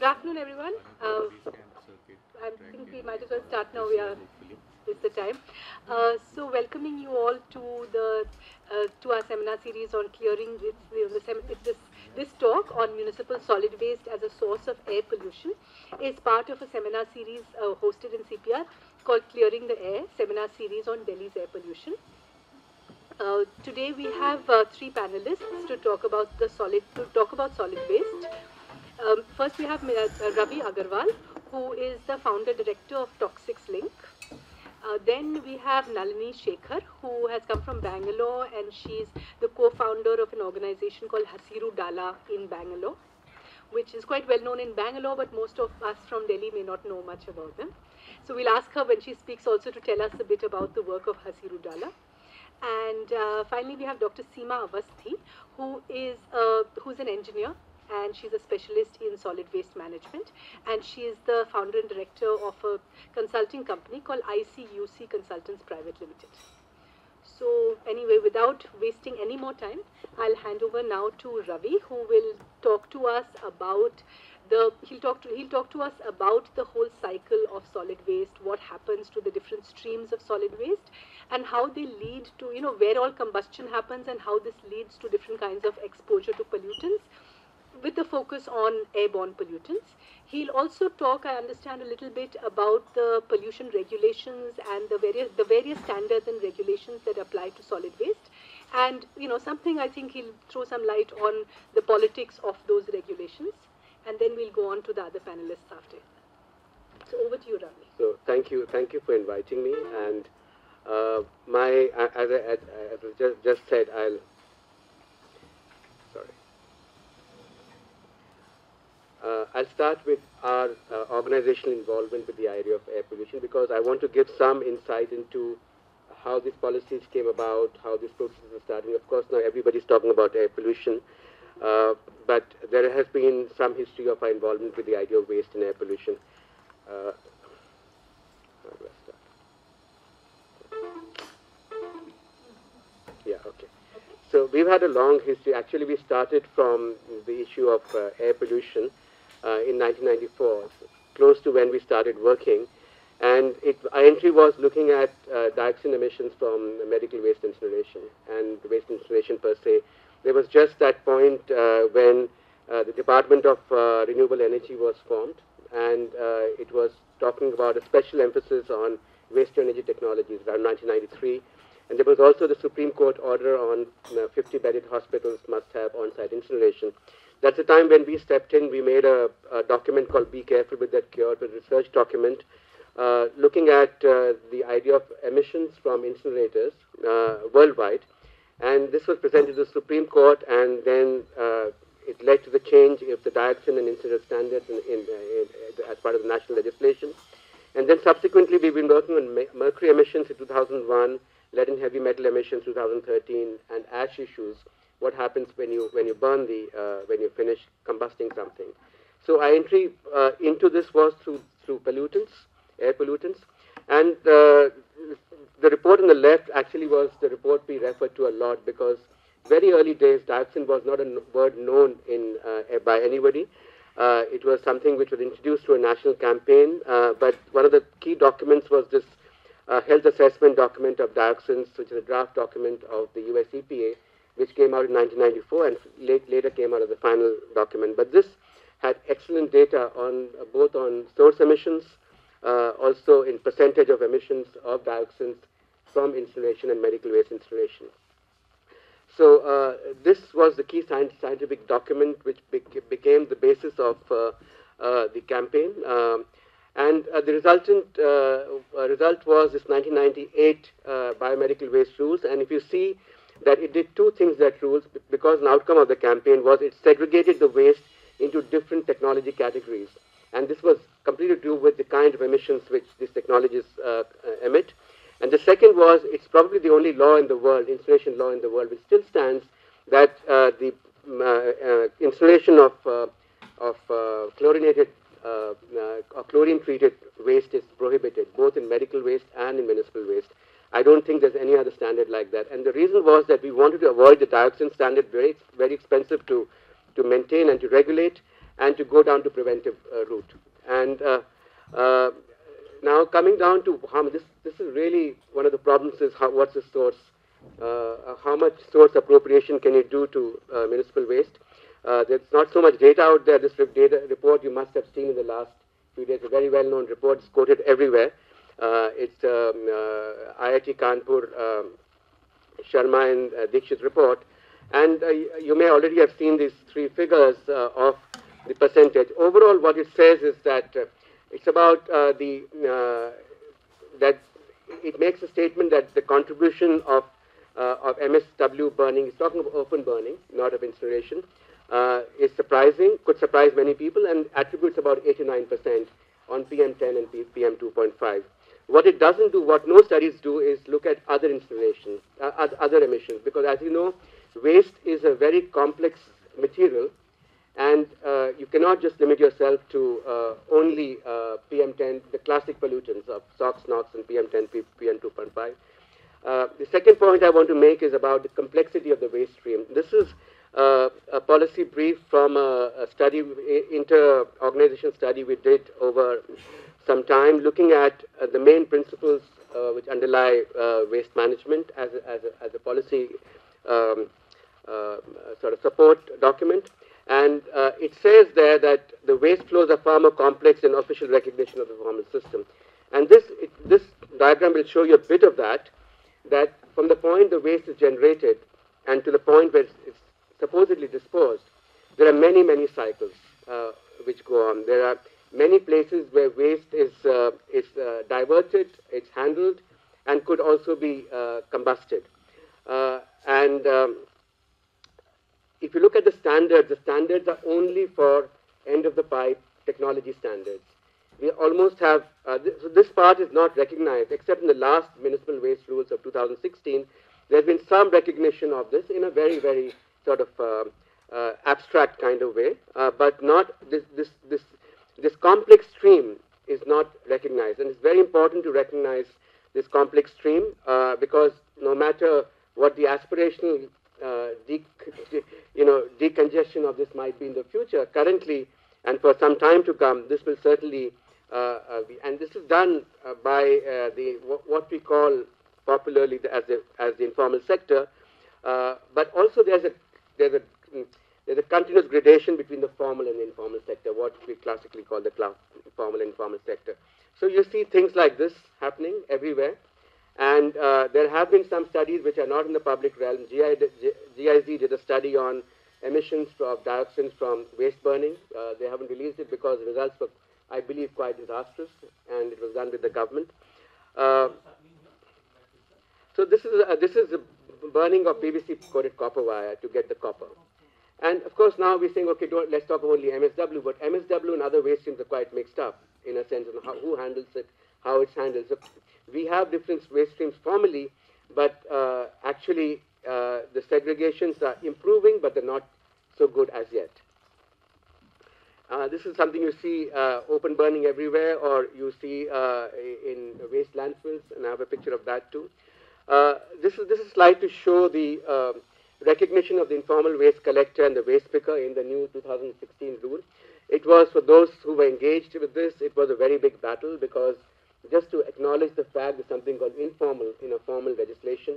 Good afternoon, everyone. Uh, I think we might as well start now. We are it's the time. Uh, so, welcoming you all to the uh, to our seminar series on clearing this the sem- this this talk on municipal solid waste as a source of air pollution is part of a seminar series uh, hosted in CPR called Clearing the Air seminar series on Delhi's air pollution. Uh, today we have uh, three panelists to talk about the solid to talk about solid waste. Um, first, we have uh, Ravi Agarwal, who is the founder director of Toxics Link. Uh, then we have Nalini Shekhar, who has come from Bangalore, and she's the co-founder of an organization called Hasiru Dala in Bangalore, which is quite well known in Bangalore, but most of us from Delhi may not know much about them. So we'll ask her when she speaks also to tell us a bit about the work of Hasiru Dala. And uh, finally, we have Dr. Seema Avasthi, who is uh, who's an engineer and she's a specialist in solid waste management. And she is the founder and director of a consulting company called ICUC Consultants Private Limited. So anyway, without wasting any more time, I'll hand over now to Ravi, who will talk to us about the he'll talk to he'll talk to us about the whole cycle of solid waste, what happens to the different streams of solid waste, and how they lead to you know where all combustion happens and how this leads to different kinds of exposure to pollutants with the focus on airborne pollutants. He'll also talk, I understand, a little bit about the pollution regulations and the various the various standards and regulations that apply to solid waste. And you know, something I think he'll throw some light on the politics of those regulations. And then we'll go on to the other panelists after. So over to you, Ravi. So thank you, thank you for inviting me. And uh, my, as I, as I just said, I'll Uh, I'll start with our uh, organizational involvement with the idea of air pollution because I want to give some insight into how these policies came about, how these processes are starting. Of course, now everybody's talking about air pollution, uh, but there has been some history of our involvement with the idea of waste and air pollution. Uh? Yeah, okay. So we've had a long history. Actually, we started from the issue of uh, air pollution in 1994, close to when we started working. And it, our entry was looking at uh, dioxin emissions from medical waste incineration and waste incineration per se. There was just that point uh, when uh, the Department of uh, Renewable Energy was formed, and it was talking about a special emphasis on waste to energy technologies around 1993. And there was also the Supreme Court order on 50-bedded hospitals must have on-site incineration. That's the time when we stepped in. We made a, a document called "Be Careful with That Cure," a research document uh, looking at uh, the idea of emissions from incinerators uh, worldwide. And this was presented to the Supreme Court, and then it led to the change of the dioxin and incinerator standards in, in, in, as part of the national legislation. And then subsequently, we've been working on mercury emissions in 2001, lead and heavy metal emissions 2013, and ash issues. What happens when you when you burn the uh, when you finish combusting something? So our entry uh, into this was through through pollutants, air pollutants, and uh, the report on the left actually was the report we referred to a lot because very early days dioxin was not a word known in by anybody. Uh, it was something which was introduced through a national campaign, uh, but one of the key documents was this uh, health assessment document of dioxins, which is a draft document of the US EPA, which came out in 1994 and late, later came out as the final document. But this had excellent data on both on source emissions, also in percentage of emissions of dioxins from incineration and medical waste incineration. So uh, this was the key scientific document which became the basis of uh, uh, the campaign. Um, and the resultant result was this 1998 biomedical waste rules. And if you see that it did two things that rules, because an outcome of the campaign was it segregated the waste into different technology categories. And this was completely to do with the kind of emissions which these technologies uh, uh, emit. And the second was, it's probably the only law in the world, incineration law in the world, which still stands that uh, the mm, uh, uh incineration of, uh, of chlorinated or chlorine-treated waste is prohibited, both in medical waste and in municipal waste. I don't think there's any other standard like that. And the reason was that we wanted to avoid the dioxin standard, very, very expensive to, to maintain and to regulate. and to go down to preventive uh, route. And uh, uh, now coming down to how this this is really one of the problems is how, what's the source, uh, how much source appropriation can you do to uh, municipal waste? Uh, there's not so much data out there. This data report you must have seen in the last few days, a very well-known report, it's quoted everywhere. Uh, it's um, uh, IIT Kanpur, um, Sharma and uh, Dixit report. And you may already have seen these three figures of the percentage. Overall, what it says is that it's about the that it makes a statement that the contribution of uh, of MSW burning, is talking of open burning, not of incineration, uh, is surprising, could surprise many people, and attributes about 89% on PM10 and PM2.5. What it doesn't do, what no studies do, is look at other incineration, uh, other emissions, because as you know, waste is a very complex material, and uh, you cannot just limit yourself to uh, only uh, PM10, the classic pollutants of SOx, NOx, and PM10, PM2.5. Uh, the second point I want to make is about the complexity of the waste stream. This is uh, a policy brief from a, a study, inter-organization study we did over some time, looking at uh, the main principles uh, which underlie uh, waste management as a, as a, as a policy um, sort of support document. And it says there that the waste flows are far more complex than official recognition of the formal system. And this, it, this diagram will show you a bit of that, that from the point the waste is generated and to the point where it's supposedly disposed, there are many, many cycles uh, which go on. There are many places where waste is, uh, is uh, diverted, it's handled, and could also be uh, combusted. Uh, and um, if you look at the standards, the standards are only for end of the pipe technology standards. We almost have, uh, th so this part is not recognized, except in the last municipal waste rules of 2016. There's been some recognition of this in a very, very sort of uh, uh, abstract kind of way, but not this, this, this, this complex stream is not recognized. And it's very important to recognize this complex stream because no matter what the aspirational uh, you know, decongestion of this might be in the future. Currently, and for some time to come, this will certainly uh, uh, be, and this is done by the what we call popularly as the as the informal sector. but also, there's a there's a there's a continuous gradation between the formal and informal sector, what we classically call the formal and informal sector. So you see things like this happening everywhere. And uh, there have been some studies which are not in the public realm. GI, GIZ did a study on emissions of dioxins from waste burning. Uh, they haven't released it because the results were, I believe, quite disastrous, and it was done with the government. Uh, so this is a, this is a burning of PVC coated copper wire to get the copper. And of course, now we're saying, okay, let's talk only MSW, but MSW and other waste streams are quite mixed up in a sense of how, who handles it, how it's handled. So we have different waste streams formally, but uh, actually uh, the segregations are improving, but they're not so good as yet. Uh, this is something you see uh, open burning everywhere, or you see uh, in waste landfills, and I have a picture of that too. Uh, this is this is slide to show the um, recognition of the informal waste collector and the waste picker in the new 2016 rule. It was for those who were engaged with this, it was a very big battle because just to acknowledge the fact there's something called informal in a formal legislation,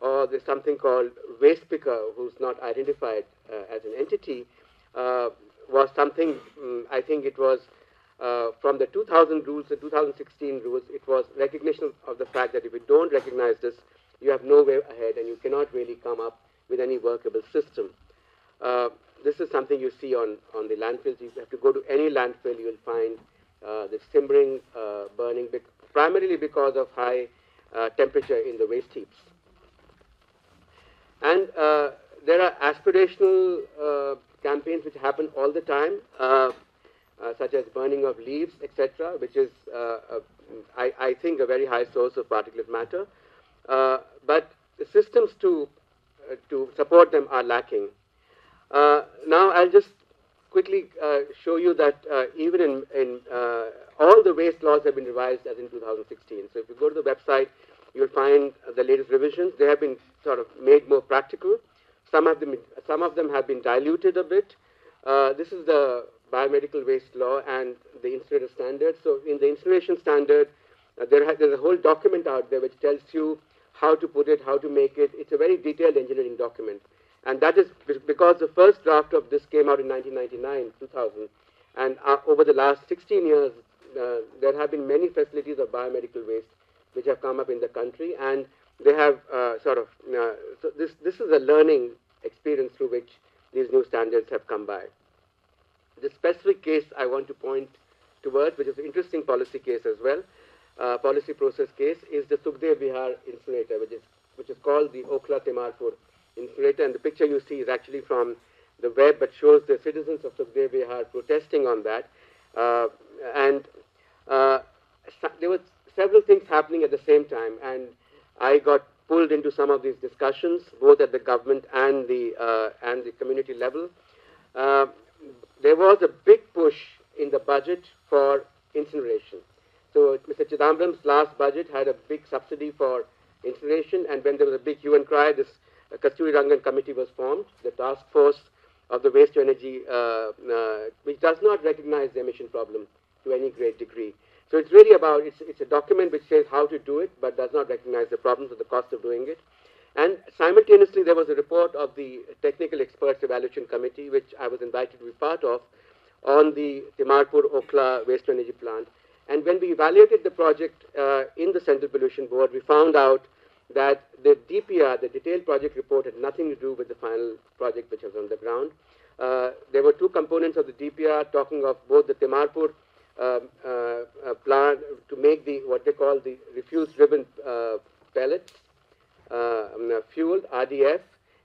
or there's something called waste picker who's not identified uh, as an entity, uh, was something, um, I think it was uh, from the 2000 rules, the 2016 rules, it was recognition of the fact that if you don't recognize this, you have no way ahead and you cannot really come up with any workable system. Uh, this is something you see on, on the landfills. You have to go to any landfill, you will find uh, the simmering, uh, burning, primarily because of high uh, temperature in the waste heaps. And uh, there are aspirational campaigns which happen all the time. Uh, such as burning of leaves, etc., which is, uh, a, I, I, think, a very high source of particulate matter. Uh, but the systems to, uh, to support them are lacking. Uh, now, I'll just quickly show you that even in, in all the waste laws have been revised as in 2016. So if you go to the website, you'll find the latest revisions. They have been sort of made more practical. Some of them, some of them have been diluted a bit. Uh, this is the biomedical waste law and the incinerator standard. So in the incineration standard, uh, there there's a whole document out there which tells you how to put it, how to make it. It's a very detailed engineering document. And that is because the first draft of this came out in 1999, 2000. And uh, over the last 16 years, uh, there have been many facilities of biomedical waste which have come up in the country. And they have uh, sort of, uh, so this, this is a learning experience through which these new standards have come by. The specific case I want to point towards, which is an interesting policy case as well, uh, policy process case, is the Sukhdev Vihar incinerator, which is, which is called the Okhla Timarpur incinerator. And the picture you see is actually from the web, but shows the citizens of Sukhdev Vihar protesting on that. Uh, and uh, there were several things happening at the same time, and I got pulled into some of these discussions, both at the government and the uh, and the community level. Uh, there was a big push in the budget for incineration. So Mr. Chidambaram's last budget had a big subsidy for incineration, and when there was a big hue and cry, this uh, Kasturirangan committee was formed, the task force of the waste to energy, uh, uh, which does not recognize the emission problem to any great degree. So it's really about, it's, it's a document which says how to do it, but does not recognize the problems or the cost of doing it. And simultaneously, there was a report of the Technical Experts Evaluation Committee, which I was invited to be part of, on the Timarpur Okhla waste to energy plant. And when we evaluated the project uh, in the Central Pollution Board, we found out that the DPR, the detailed project report, had nothing to do with the final project which was on the ground. Uh, there were two components of the DPR talking of both the Timarpur um, uh, uh, plant to make the what they call the refuse driven uh, pellets um, fuel RDF,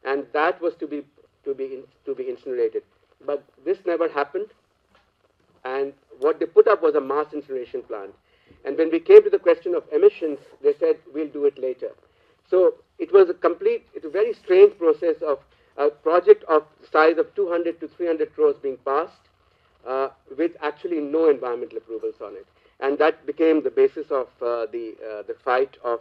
and that was to be to be in, to be incinerated. But this never happened, and what they put up was a mass incineration plant. And when we came to the question of emissions, they said we'll do it later. So it was a complete, it's a very strange process of a project of size of 200 to 300 crores being passed uh, with actually no environmental approvals on it. And that became the basis of uh, the, uh, the fight of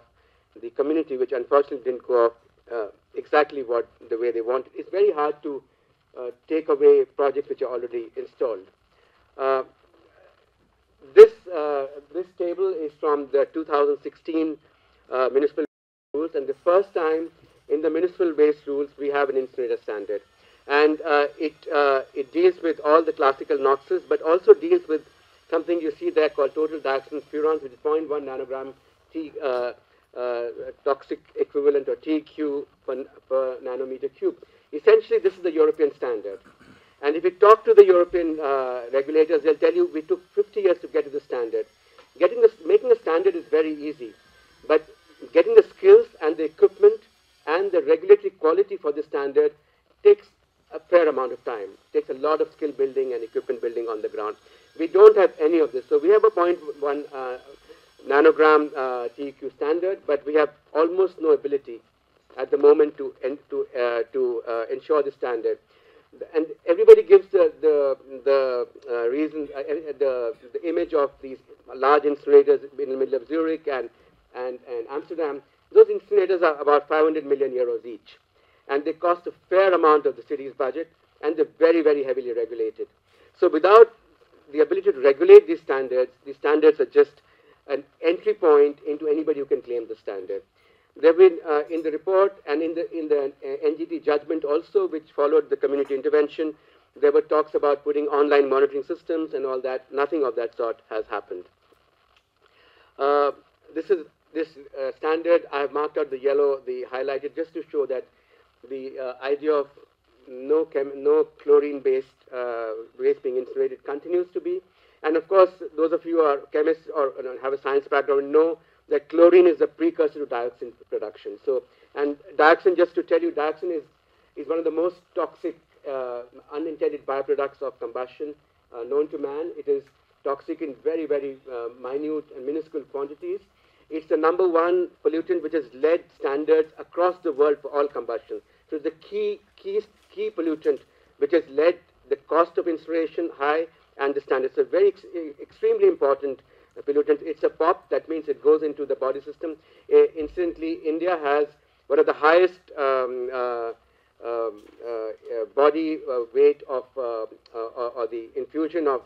the community, which unfortunately didn't go off uh, exactly what the way they wanted. It's very hard to uh, take away projects which are already installed. Uh, this, this table is from the 2016 municipal rules, and the first time in the municipal waste rules we have an incinerator standard and uh, it, uh, it deals with all the classical NOxes, but also deals with something you see there called total dioxin furans, which is 0.1 nanogram T, uh, uh, toxic equivalent or TQ per, per, nanometer cube. Essentially, this is the European standard. And if you talk to the European uh, regulators, they'll tell you we took 50 years to get to the standard. Getting this, making a standard is very easy, but getting the skills and the equipment and the regulatory quality for the standard takes a fair amount of time. It takes a lot of skill building and equipment building on the ground. We don't have any of this. So we have a 0.1 uh, nanogram uh, TEQ standard, but we have almost no ability at the moment to to uh, to uh, ensure the standard. And everybody gives the the the uh, reason uh, the the image of these in the middle of Zurich and and and Amsterdam. Those incinerators are about 500 million euros each and they cost a fair amount of the city's budget, and they're very, very heavily regulated. So without the ability to regulate these standards, these standards are just an entry point into anybody who can claim the standard. There have been uh, in the report and in the in the uh, NGT judgment also, which followed the community intervention, there were talks about putting online monitoring systems and all that. Nothing of that sort has happened. Uh, this is this uh, standard. I have marked out the yellow, the highlighted, just to show that the uh, idea of no, no chlorine-based uh, waste being incinerated continues to be. And of course, those of you who are chemists or have a science background know that chlorine is a precursor to dioxin production. So, and dioxin, just to tell you, dioxin is, is one of the most toxic uh, unintended byproducts of combustion known to man. It is toxic in very, very uh, minute and minuscule quantities. It's the number one pollutant which has led standards across the world for all combustion. So it's the key, key, key pollutant which has led the cost of incineration high and the standards. So very ex extremely important pollutant. It's a POP, that means it goes into the body system. Uh, incidentally, India has one of the highest um, uh, um, uh, body uh, weight of uh, or, the infusion of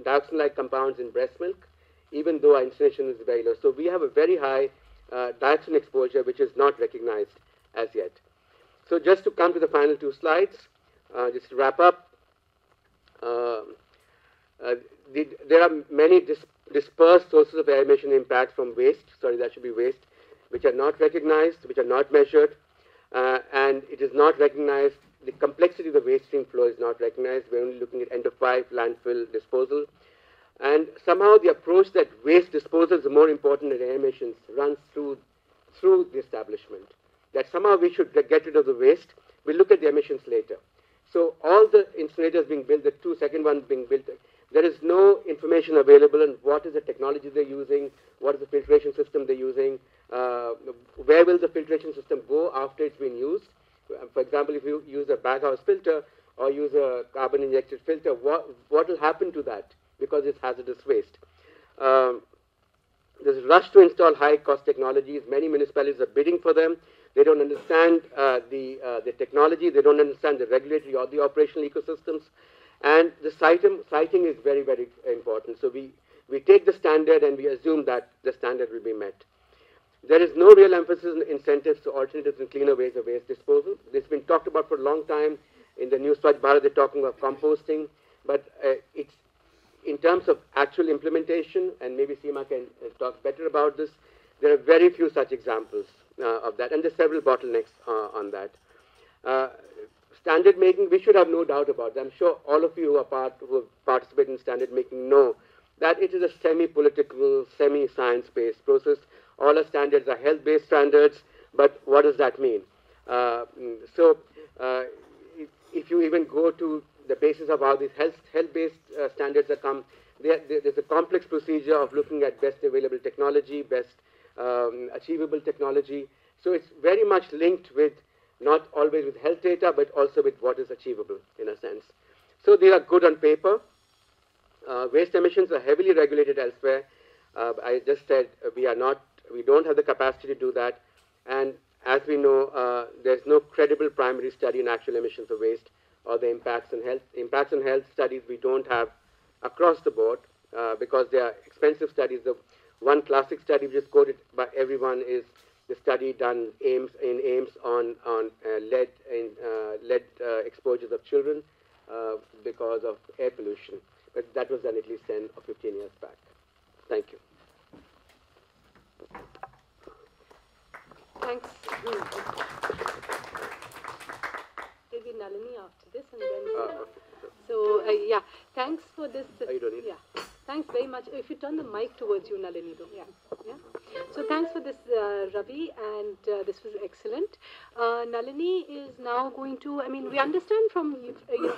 dioxin-like compounds in breast milk, even though our incineration is very low. So we have a very high dioxin exposure, which is not recognized as yet. So just to come to the final two slides, just to wrap up, um, the, there are many dis dispersed sources of air emission impact from waste, sorry, that should be waste, which are not recognized, which are not measured, uh, and it is not recognized. The complexity of the waste stream flow is not recognized. We're only looking at end-of-pipe, landfill, disposal. And somehow the approach that waste disposal is more important than air emissions runs through, through the establishment. That somehow we should get rid of the waste. We'll look at the emissions later. So all the incinerators being built, the two second ones being built, there is no information available on what is the technology they're using, what is the filtration system they're using, uh, where will the filtration system go after it's been used. For example, if you use a baghouse filter or use a carbon injected filter, what, will happen to that because it's hazardous waste? Um, there's a rush to install high cost technologies. Many municipalities are bidding for them. They don't understand uh, the, uh, the technology. They don't understand the regulatory or the operational ecosystems. And the siting, siting is very, very important. So we, we take the standard and we assume that the standard will be met. There is no real emphasis on incentives to alternatives and cleaner ways of waste disposal. This has been talked about for a long time. In the new Swachh Bharat, they're talking about composting, but uh, it's in terms of actual implementation, and maybe Seema can uh, talk better about this, there are very few such examples uh, of that, and there's several bottlenecks uh, on that. Uh, standard making, we should have no doubt about that. I'm sure all of you who, are part, who participate in standard making know that it is a semi-political, semi-science-based process. All our standards are health-based standards, but what does that mean? Uh, so uh, if, if, you even go to the basis of how these health, health-based uh, standards are come, there, there's a complex procedure of looking at best available technology, best um, achievable technology. So it's very much linked with not always with health data, but also with what is achievable in a sense. So they are good on paper. Uh, waste emissions are heavily regulated elsewhere. Uh, I just said we are not, we don't have the capacity to do that. And as we know, uh, there's no credible primary study in actual emissions of waste or the impacts on health. Impacts on health studies we don't have across the board because they are expensive studies. The one classic study just quoted by everyone is the study done in AIIMS on, on uh, lead, in, uh, lead uh, exposures of children because of air pollution. But that was done at least 10 or 15 years back. Thank you. Thanks. Maybe Nalini after this and then. Uh, so, uh, yeah, thanks for this. Oh, you need Yeah. Thanks very much. If you turn the mic towards you, Nalini, though. Yeah. yeah. So thanks for this, uh, Ravi, and uh, this was excellent. Uh, Nalini is now going to, I mean, we understand from, you know,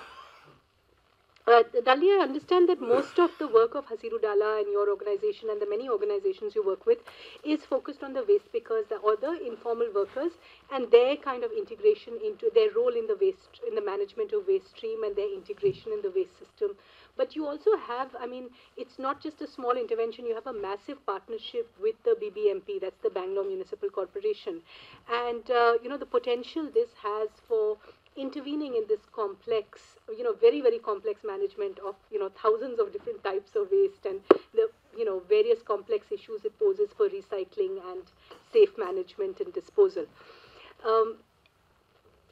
uh, Dali, I understand that most of the work of Hasiru Dala and your organization and the many organizations you work with is focused on the waste pickers or the informal workers and their kind of integration into their role in the waste, in the management of waste stream and their integration in the waste system but you also have, I mean, it's not just a small intervention, you have a massive partnership with the BBMP, that's the Bangalore Municipal Corporation. And, uh, you know, the potential this has for intervening in this complex, you know, very, very complex management of, you know, thousands of different types of waste and the, you know, various complex issues it poses for recycling and safe management and disposal. Um,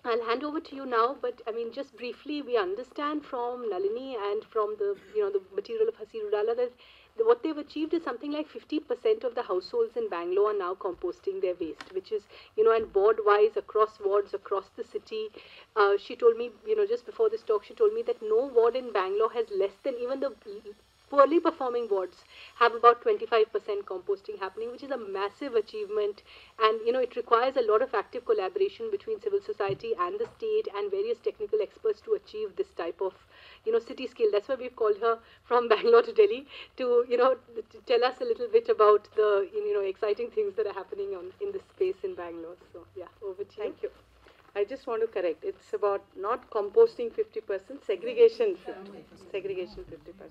I'll hand over to you now, but I mean, just briefly, we understand from Nalini and from the, you know, the material of Hasiru Dala that what they've achieved is something like 50% of the households in Bangalore are now composting their waste, which is, you know, and board-wise across wards across the city. Uh, she told me, you know, just before this talk, she told me that no ward in Bangalore has less than even the poorly performing wards have about 25% composting happening, which is a massive achievement. And, you know, it requires a lot of active collaboration between civil society and the state and various technical experts to achieve this type of, you know, city scale. That's why we've called her from Bangalore to Delhi to, you know, to tell us a little bit about the, you know, exciting things that are happening on, in this space in Bangalore. So, yeah, over to you. Thank you. I just want to correct. It's about not composting 50%, segregation 50, segregation 50%.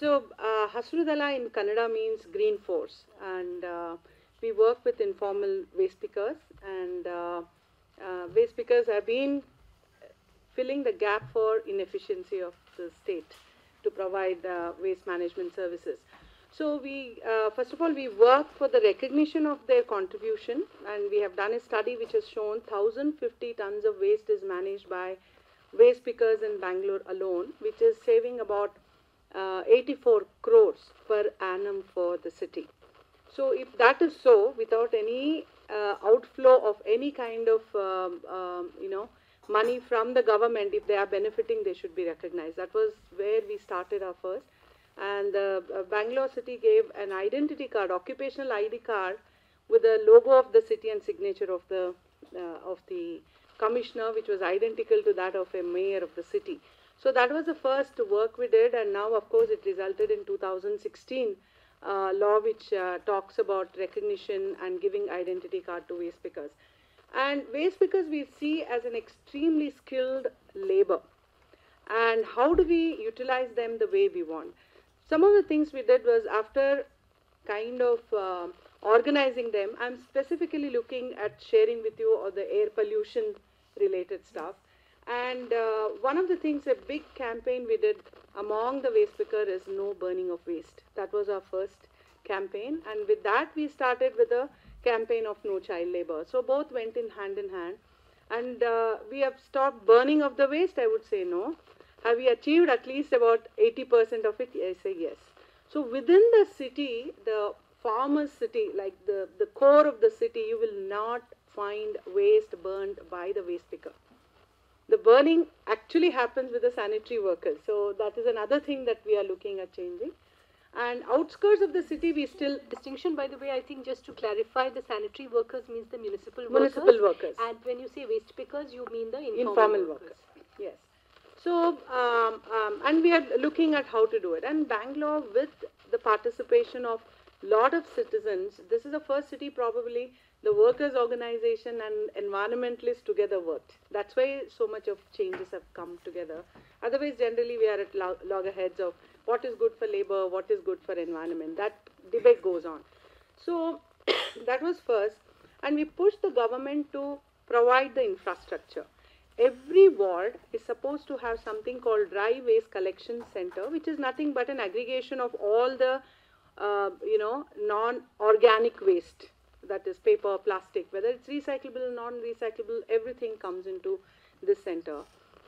So, uh, Hasiru Dala in Kannada means green force, and uh, we work with informal waste pickers, and uh, uh, waste pickers have been filling the gap for inefficiency of the state to provide waste management services. So we, uh, first of all, we work for the recognition of their contribution, and we have done a study which has shown 1,050 tons of waste is managed by waste pickers in Bangalore alone, which is saving about uh, 84 crores per annum for the city. So if that is so, without any uh, outflow of any kind of, um, um, you know, money from the government, if they are benefiting, they should be recognized. That was where we started our first. And uh, Bangalore city gave an identity card, occupational ID card, with the logo of the city and signature of the uh, of the commissioner, which was identical to that of a mayor of the city. So that was the first work we did, and now, of course, it resulted in 2016 uh, law which uh, talks about recognition and giving identity card to waste pickers. And waste pickers we see as an extremely skilled labor. And how do we utilize them the way we want? Some of the things we did was after kind of uh, organizing them, I'm specifically looking at sharing with you all the air pollution related stuff. And uh, one of the things, a big campaign we did among the waste picker is no burning of waste. That was our first campaign. And with that, we started with a campaign of no child labor. So both went in hand in hand. And uh, we have stopped burning of the waste, I would say no. Have we achieved at least about 80% of it? I say yes. So within the city, the farmer's city, like the, the core of the city, you will not find waste burned by the waste picker the burning actually happens with the sanitary workers. So that is another thing that we are looking at changing. And outskirts of the city, we still Distinction, by the way, I think just to clarify, the sanitary workers means the municipal, municipal workers. workers, And when you say waste pickers, you mean the informal, informal workers. Yes. So um, um, and we are looking at how to do it. And Bangalore, with the participation of lot of citizens, this is the first city probably the workers organization and environmentalists together worked. That's why so much of changes have come together. Otherwise, generally we are at log- loggerheads of what is good for labor, what is good for environment. That debate goes on. So that was first, and we pushed the government to provide the infrastructure. Every ward is supposed to have something called dry waste collection center, which is nothing but an aggregation of all the, uh, you know, non-organic waste that is paper, plastic, whether it's recyclable, or non-recyclable, everything comes into this center.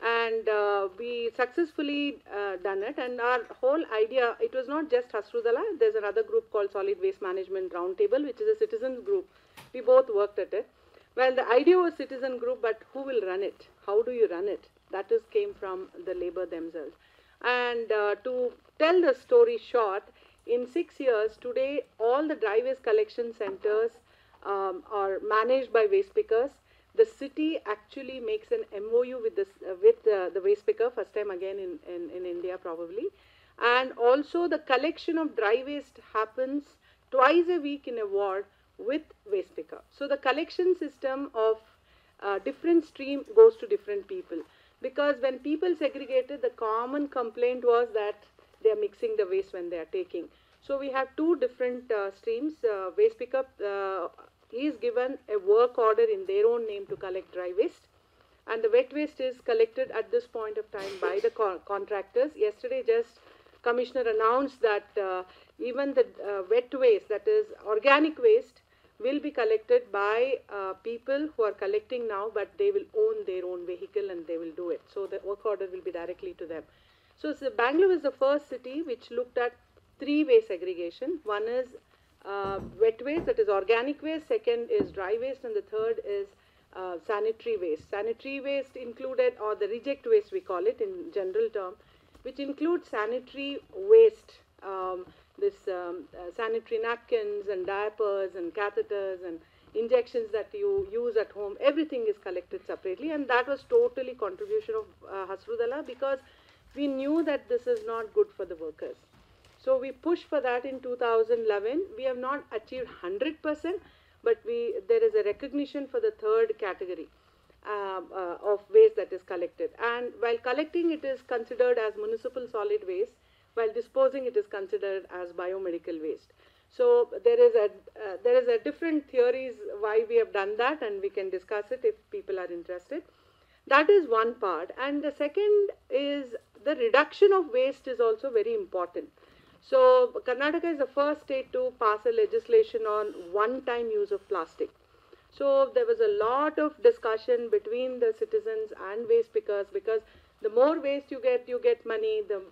And uh, we successfully uh, done it. And our whole idea, it was not just Hasiru Dala. There's another group called Solid Waste Management Roundtable, which is a citizens group. We both worked at it. Well, the idea was citizen group, but who will run it? How do you run it? That is came from the labor themselves. And uh, to tell the story short, in six years, today all the dry waste collection centers um, are managed by waste pickers. The city actually makes an MOU with this uh, with uh, the waste picker first time again in, in, in India probably, and also the collection of dry waste happens twice a week in a ward with waste picker. So the collection system of uh, different stream goes to different people because when people segregated, the common complaint was that they are mixing the waste when they are taking. So we have two different uh, streams. Uh, waste pickup uh, is given a work order in their own name to collect dry waste, and the wet waste is collected at this point of time by the con- contractors. Yesterday, just commissioner announced that uh, even the uh, wet waste, that is organic waste, will be collected by uh, people who are collecting now, but they will own their own vehicle and they will do it. So the work order will be directly to them. So, so Bangalore is the first city which looked at three way segregation. One is uh, wet waste, that is organic waste. Second is dry waste, and the third is uh, sanitary waste. Sanitary waste included, or the reject waste we call it in general term, which includes sanitary waste. Um, this um, uh, sanitary napkins and diapers and catheters and injections that you use at home, everything is collected separately, and that was totally contribution of uh, Hasiru Dala because we knew that this is not good for the workers. So we pushed for that in 2011. We have not achieved 100%, but we there is a recognition for the third category uh, uh, of waste that is collected. And while collecting, it is considered as municipal solid waste. While disposing, it is considered as biomedical waste. So there is a uh, there is a different theories why we have done that, and we can discuss it if people are interested. That is one part, and the second is the reduction of waste is also very important. So Karnataka is the first state to pass a legislation on one-time use of plastic. So there was a lot of discussion between the citizens and waste pickers because the more waste you get, you get money. The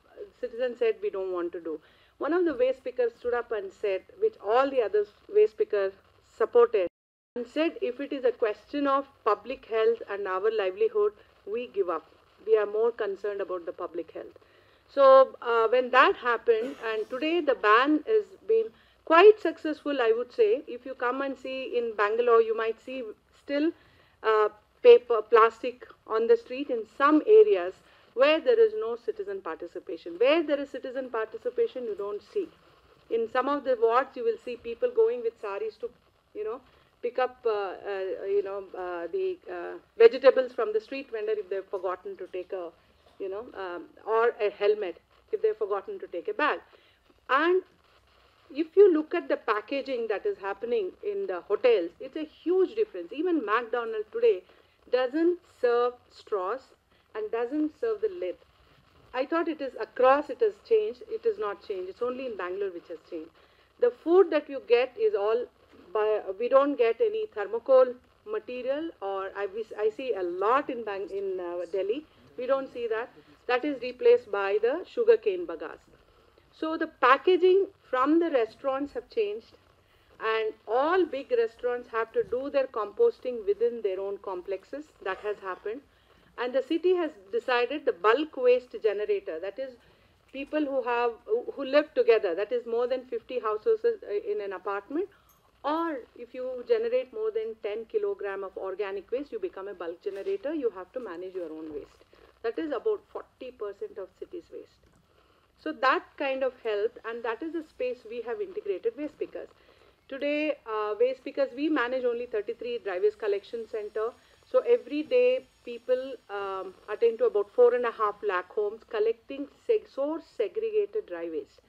citizen said we don't want to do. One of the waste pickers stood up and said, which all the other waste pickers supported, and said if it is a question of public health and our livelihood, we give up. We are more concerned about the public health. So uh, when that happened, and today the ban has been quite successful, I would say. If you come and see in Bangalore, you might see still uh, paper, plastic on the street in some areas where there is no citizen participation. Where there is citizen participation, you don't see. In some of the wards, you will see people going with saris to, you know, pick up, uh, uh, you know, uh, the uh, vegetables from the street vendor if they've forgotten to take a, you know, um, or a helmet if they've forgotten to take a bag. And if you look at the packaging that is happening in the hotels, it's a huge difference. Even McDonald's today doesn't serve straws and doesn't serve the lid. I thought it is across it has changed. It is not changed. It's only in Bangalore which has changed. The food that you get is all by, we don't get any thermocol material or I, I see a lot in, Bang, in uh, Delhi. We don't see that. That is replaced by the sugarcane bagasse. So the packaging from the restaurants have changed and all big restaurants have to do their composting within their own complexes. That has happened. And the city has decided the bulk waste generator, that is people who have, who live together, that is more than 50 houses in an apartment, or if you generate more than 10 kilogram of organic waste, you become a bulk generator, you have to manage your own waste. That is about 40% of city's waste. So that kind of help, and that is the space we have integrated waste pickers. Today, uh, waste pickers, we manage only 33 dry waste collection center. So every day, people um, attend to about four and a half lakh homes collecting seg source segregated dry waste.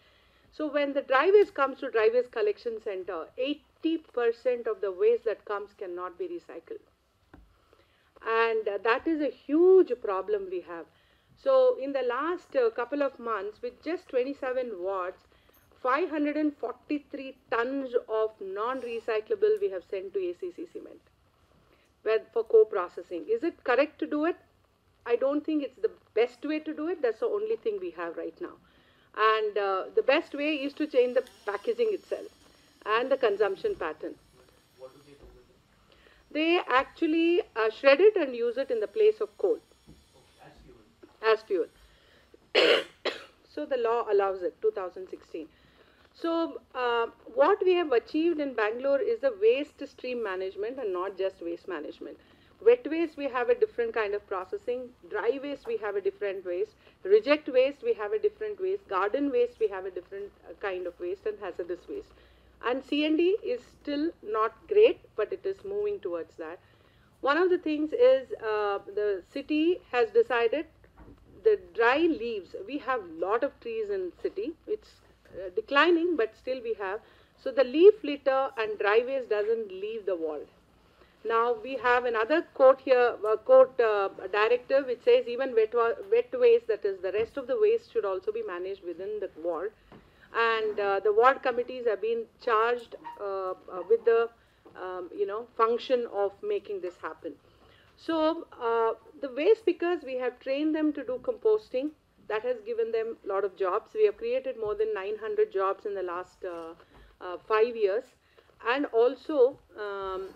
So when the dry waste comes to dry waste collection center, 80% of the waste that comes cannot be recycled. And uh, that is a huge problem we have. So in the last uh, couple of months, with just 27 wards, 543 tons of non-recyclable we have sent to ACC Cement for co-processing. Is it correct to do it? I don't think it's the best way to do it. That's the only thing we have right now. And uh, the best way is to change the packaging itself and the consumption pattern. They actually uh, shred it and use it in the place of coal as fuel. so the law allows it, 2016. So uh, what we have achieved in Bangalore is the waste stream management and not just waste management. Wet waste, we have a different kind of processing. Dry waste, we have a different waste. Reject waste, we have a different waste. Garden waste, we have a different uh, kind of waste and hazardous waste. And C&D is still not great, but it is moving towards that. One of the things is uh, the city has decided the dry leaves, we have a lot of trees in city. It's uh, declining, but still we have. So the leaf litter and dry waste doesn't leave the wall. Now we have another quote here, a quote uh, directive which says even wet, wet waste, that is the rest of the waste should also be managed within the ward. And uh, the ward committees have been charged uh, uh with the, um, you know, function of making this happen. So the waste pickers, we have trained them to do composting. That has given them a lot of jobs. We have created more than 900 jobs in the last five years. And also, um,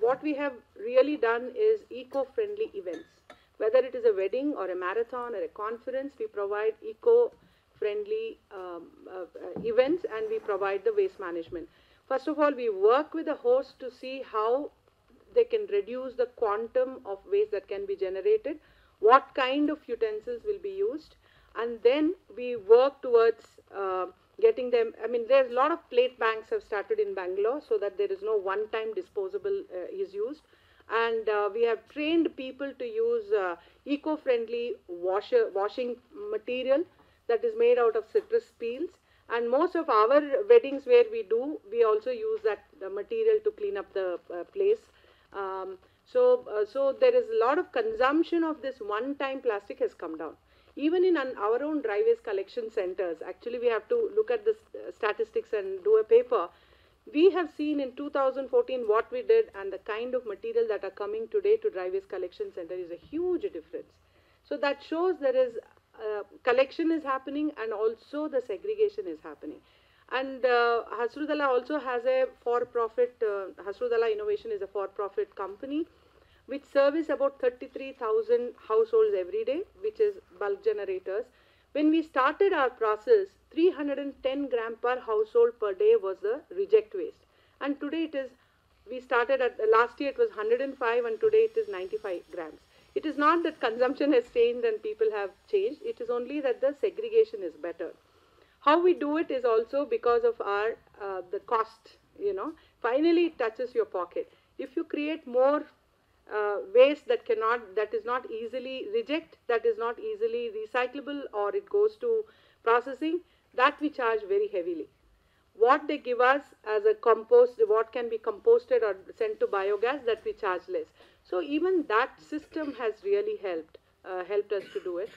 what we have really done is eco-friendly events. Whether it is a wedding or a marathon or a conference, we provide eco-friendly um, uh, uh, events and we provide the waste management. First of all, we work with the host to see how they can reduce the quantum of waste that can be generated, what kind of utensils will be used, and then we work towards uh, getting them. I mean, there's a lot of plate banks have started in Bangalore so that there is no one-time disposable uh, is used. And uh, we have trained people to use uh, eco-friendly washer, washing material that is made out of citrus peels And most of our weddings where we do, we also use that material to clean up the uh, place. Um, so, uh, so there is a lot of consumption of this one-time plastic has come down. Even in an, our own dry waste collection centers, actually we have to look at the st- statistics and do a paper. We have seen in 2014 what we did and the kind of material that are coming today to dry waste collection center is a huge difference. So that shows there is uh, collection is happening and also the segregation is happening. And uh, Hasiru Dala also has a for-profit, uh, Hasiru Dala Innovation is a for-profit company which service about 33,000 households every day, which is bulk generators. When we started our process, 310 gram per household per day was the reject waste. And today it is, we started at, last year it was 105 and today it is 95 grams. It is not that consumption has changed and people have changed, it is only that the segregation is better. How we do it is also because of our, uh, the cost, you know, finally it touches your pocket. If you create more uh, waste that cannot, that is not easily reject, that is not easily recyclable or it goes to processing, that we charge very heavily. What they give us as a compost, what can be composted or sent to biogas, that we charge less. So even that system has really helped, uh, helped us to do it.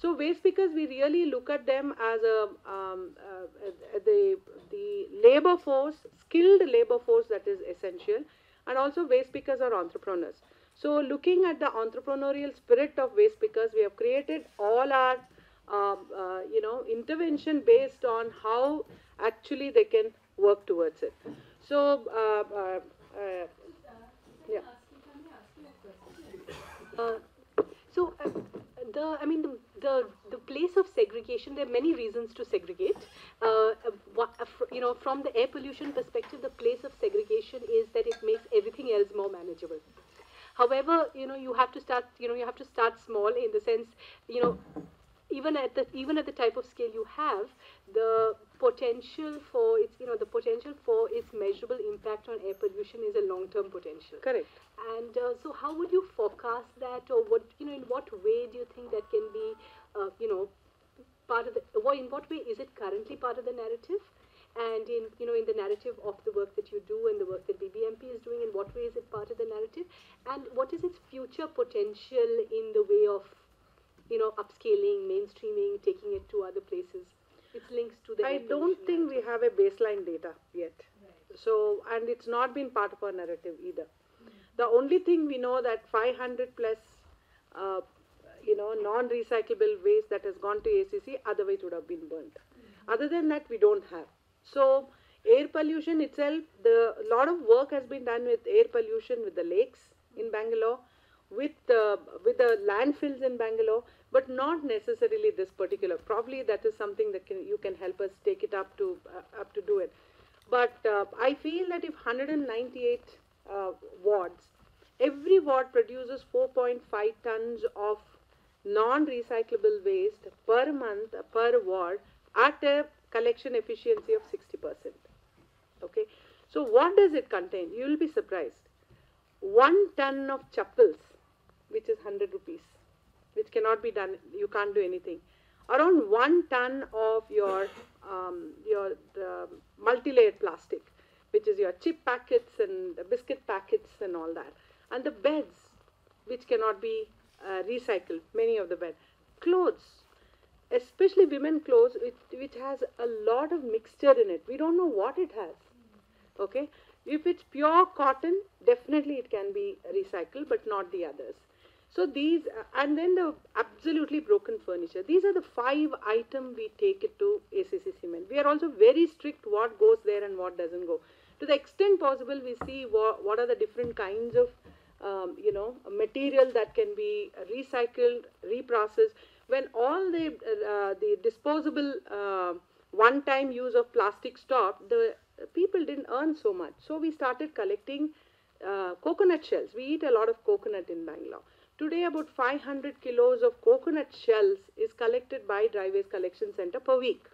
So waste pickers, we really look at them as a um, uh, the the labor force, skilled labor force that is essential, and also waste pickers are entrepreneurs. So looking at the entrepreneurial spirit of waste pickers, we have created all our um, uh, you know intervention based on how actually they can work towards it. So uh, uh, uh yeah. Uh, so, uh, the I mean the, the the place of segregation. There are many reasons to segregate. Uh, you know, from the air pollution perspective, the place of segregation is that it makes everything else more manageable. However, you know, you have to start. You know, you have to start small in the sense, you know, even at the even at the type of scale you have, the potential for its you know the potential for its measurable impact on air pollution is a long-term potential. Correct. And uh, so, how would you forecast that, or what you know, in what way do you think that can be, uh, you know, part of the? What in what way is it currently part of the narrative? And in you know, in the narrative of the work that you do and the work that BBMP is doing, in what way is it part of the narrative? And what is its future potential in the way of, you know, upscaling, mainstreaming, taking it to other places? Its links to the. I don't think we have a baseline data yet. Right. So, and it's not been part of our narrative either. The only thing we know that 500 plus, uh, you know, non-recyclable waste that has gone to ACC, otherwise would have been burnt. Mm-hmm. Other than that, we don't have. So, air pollution itself, the lot of work has been done with air pollution with the lakes in Bangalore, with the with the landfills in Bangalore, but not necessarily this particular. Probably that is something that can you can help us take it up to uh, up to do it. But uh, I feel that if 198 uh, wards. Every ward produces 4.5 tons of non-recyclable waste per month per ward at a collection efficiency of 60%. Okay. So what does it contain? You will be surprised. One ton of chappals, which is 100 rupees, which cannot be done, you can't do anything. Around one ton of your um, your multi-layered plastic, which is your chip packets and biscuit packets and all that. And the beds, which cannot be uh, recycled, many of the beds. Clothes, especially women clothes, which, which has a lot of mixture in it. We don't know what it has. Okay? If it's pure cotton, definitely it can be recycled, but not the others. So these, and then the absolutely broken furniture. These are the five items we take it to ACC Cement. We are also very strict what goes there and what doesn't go to the extent possible, we see what, what are the different kinds of, um, you know, material that can be recycled, reprocessed. When all the, uh, the disposable uh, one-time use of plastic stopped, the people didn't earn so much. So we started collecting uh, coconut shells. We eat a lot of coconut in Bangalore. Today, about 500 kilos of coconut shells is collected by Dry Waste Collection Center per week.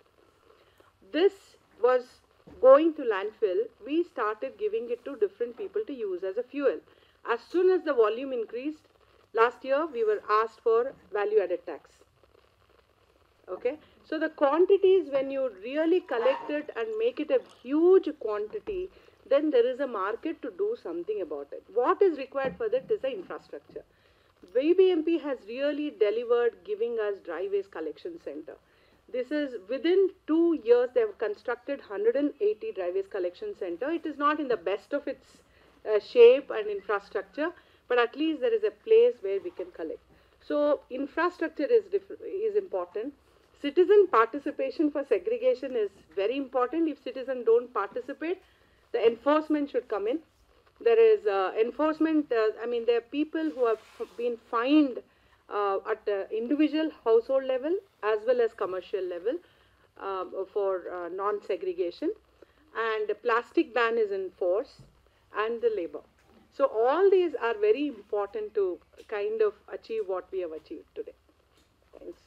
This was going to landfill, we started giving it to different people to use as a fuel. As soon as the volume increased, last year we were asked for value added tax. Okay, So the quantities, when you really collect it and make it a huge quantity, then there is a market to do something about it. What is required for that is the infrastructure. BBMP has really delivered giving us dry waste collection center. This is within two years they have constructed 180 dry waste collection center. It is not in the best of its uh, shape and infrastructure, but at least there is a place where we can collect. So infrastructure is is important. Citizen participation for segregation is very important. If citizens don't participate, the enforcement should come in. There is uh, enforcement, uh, I mean, there are people who have been fined uh, at the individual household level as well as commercial level uh, for uh, non-segregation. And the plastic ban is in force and the labor. So all these are very important to kind of achieve what we have achieved today. Thanks.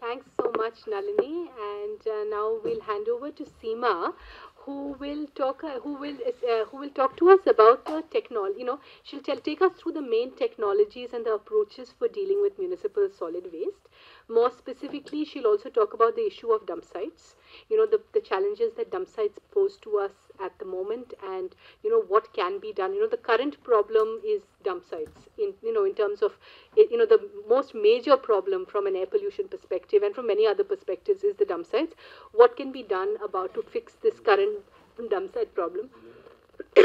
Thanks so much, Nalini. And uh, now we'll hand over to Seema, who will talk. Uh, who will uh, who will talk to us about the technology. You know, she'll tell, take us through the main technologies and the approaches for dealing with municipal solid waste. More specifically, she'll also talk about the issue of dump sites. You know, the the challenges that dump sites pose to us at the moment, and you know what can be done. You know, the current problem is dump sites. In you know, in terms of eh, you know, the most major problem from an air pollution perspective and from many other perspectives is the dump sites. What can be done about to fix this current dump site problem?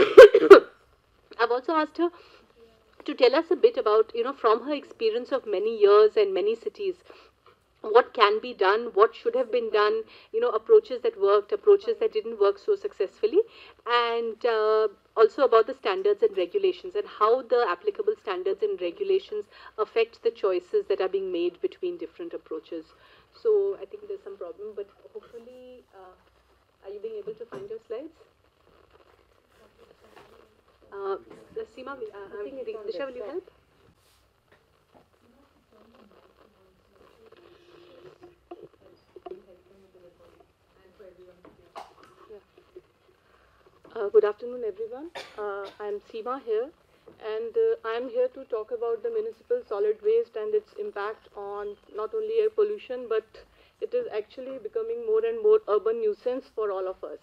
I've also asked her to tell us a bit about, you know, from her experience of many years and many cities, what can be done, what should have been done, you know, approaches that worked, approaches that didn't work so successfully, and uh, also about the standards and regulations and how the applicable standards and regulations affect the choices that are being made between different approaches. So I think there's some problem, but hopefully, uh, are you being able to find your slides? Uh, Seema, uh, think it's on Disha, will you help? Uh, good afternoon, everyone. Uh, I'm Seema here, and uh, I'm here to talk about the municipal solid waste and its impact on not only air pollution, but it is actually becoming more and more urban nuisance for all of us.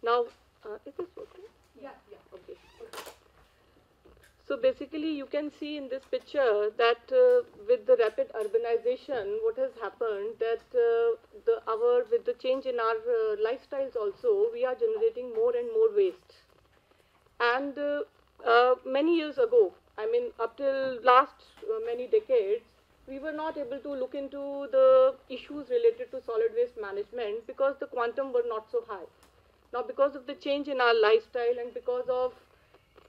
Now, uh, is this working? Yeah, yeah. Okay. So basically, you can see in this picture that uh, with the rapid urbanization, what has happened that uh, the our with the change in our uh, lifestyles also, we are generating more and more waste. And uh, uh, many years ago, I mean, up till last uh, many decades, we were not able to look into the issues related to solid waste management because the quantum were not so high. Now, because of the change in our lifestyle and because of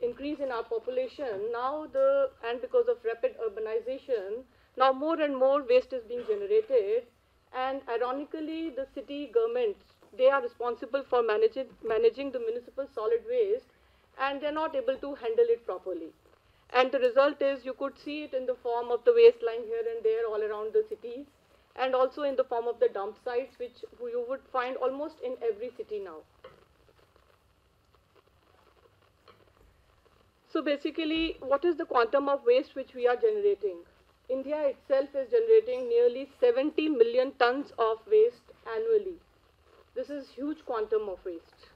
increase in our population, now the and because of rapid urbanization, now more and more waste is being generated, and ironically, the city governments they are responsible for managing managing the municipal solid waste, and they're not able to handle it properly. And the result is you could see it in the form of the waste lying here and there all around the cities, and also in the form of the dump sites, which you would find almost in every city now. So basically, what is the quantum of waste which we are generating? India itself is generating nearly 70 million tons of waste annually. This is huge quantum of waste.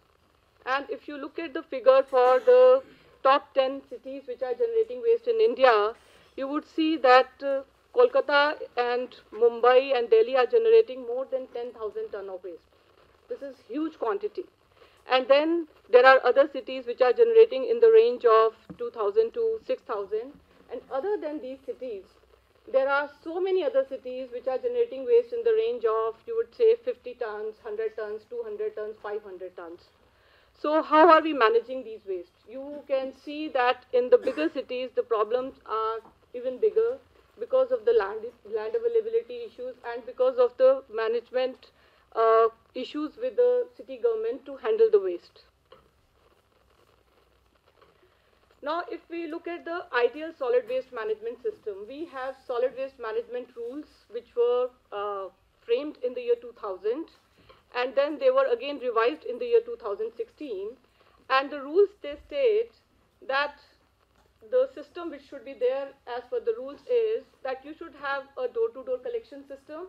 And if you look at the figure for the top 10 cities which are generating waste in India, you would see that uh, Kolkata and Mumbai and Delhi are generating more than 10,000 ton of waste. This is huge quantity. And then there are other cities which are generating in the range of 2,000 to 6,000. And other than these cities, there are so many other cities which are generating waste in the range of, you would say, 50 tons, 100 tons, 200 tons, 500 tons. So how are we managing these wastes? You can see that in the bigger cities, the problems are even bigger because of the land, land availability issues and because of the management uh, issues with the city government to handle the waste. Now, if we look at the ideal solid waste management system, we have solid waste management rules which were uh, framed in the year 2000 and then they were again revised in the year 2016 And the rules they state that the system which should be there as per the rules is that you should have a door-to-door collection system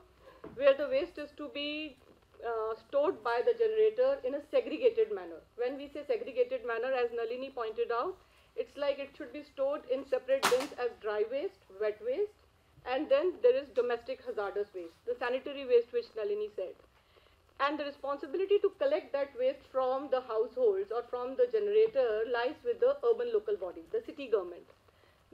where the waste is to be uh, stored by the generator in a segregated manner. When we say segregated manner, as Nalini pointed out, it's like it should be stored in separate bins as dry waste, wet waste, and then there is domestic hazardous waste, the sanitary waste which Nalini said. And the responsibility to collect that waste from the households or from the generator lies with the urban local body, the city government.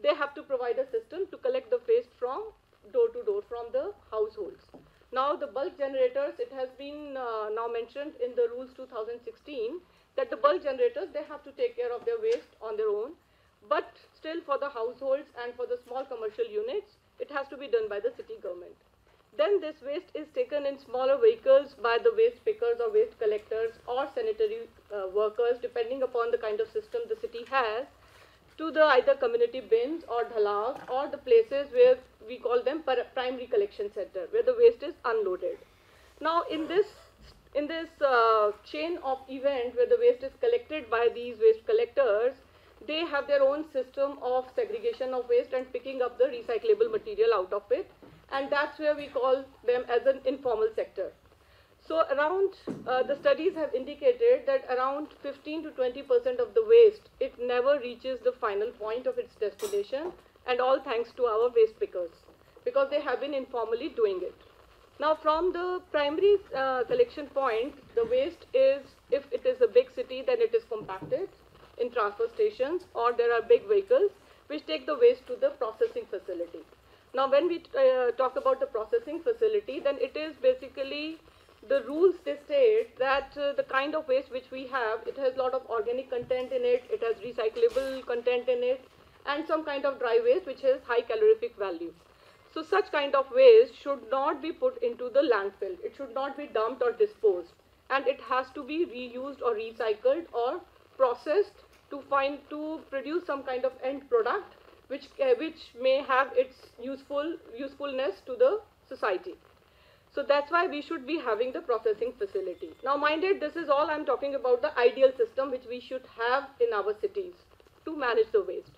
They have to provide a system to collect the waste from door to door from the households. Now the bulk generators, it has been uh, now mentioned in the rules 2016 that the bulk generators, they have to take care of their waste on their own. But still for the households and for the small commercial units, it has to be done by the city government. Then this waste is taken in smaller vehicles by the waste pickers or waste collectors or sanitary uh, workers, depending upon the kind of system the city has, to the either community bins or dhalas or the places where we call them primary collection center, where the waste is unloaded. Now, in this in this uh, chain of event where the waste is collected by these waste collectors, they have their own system of segregation of waste and picking up the recyclable material out of it and that's where we call them as an informal sector. So around, uh, the studies have indicated that around 15 to 20% of the waste, it never reaches the final point of its destination and all thanks to our waste pickers because they have been informally doing it. Now from the primary uh, collection point, the waste is, if it is a big city, then it is compacted in transfer stations or there are big vehicles which take the waste to the processing facility. Now, when we uh, talk about the processing facility, then it is basically the rules they state that uh, the kind of waste which we have, it has a lot of organic content in it, it has recyclable content in it, and some kind of dry waste which has high calorific value. So such kind of waste should not be put into the landfill. It should not be dumped or disposed. And it has to be reused or recycled or processed to find to produce some kind of end product which, uh, which may have its useful, usefulness to the society. So that's why we should be having the processing facility. Now minded, this is all I'm talking about the ideal system which we should have in our cities to manage the waste.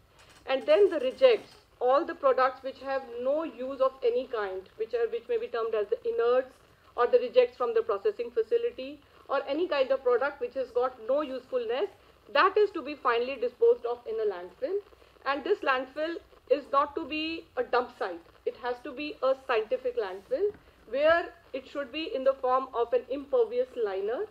And then the rejects, all the products which have no use of any kind, which, are, which may be termed as the inerts or the rejects from the processing facility or any kind of product which has got no usefulness, that is to be finally disposed of in a landfill and this landfill is not to be a dump site. It has to be a scientific landfill where it should be in the form of an impervious liner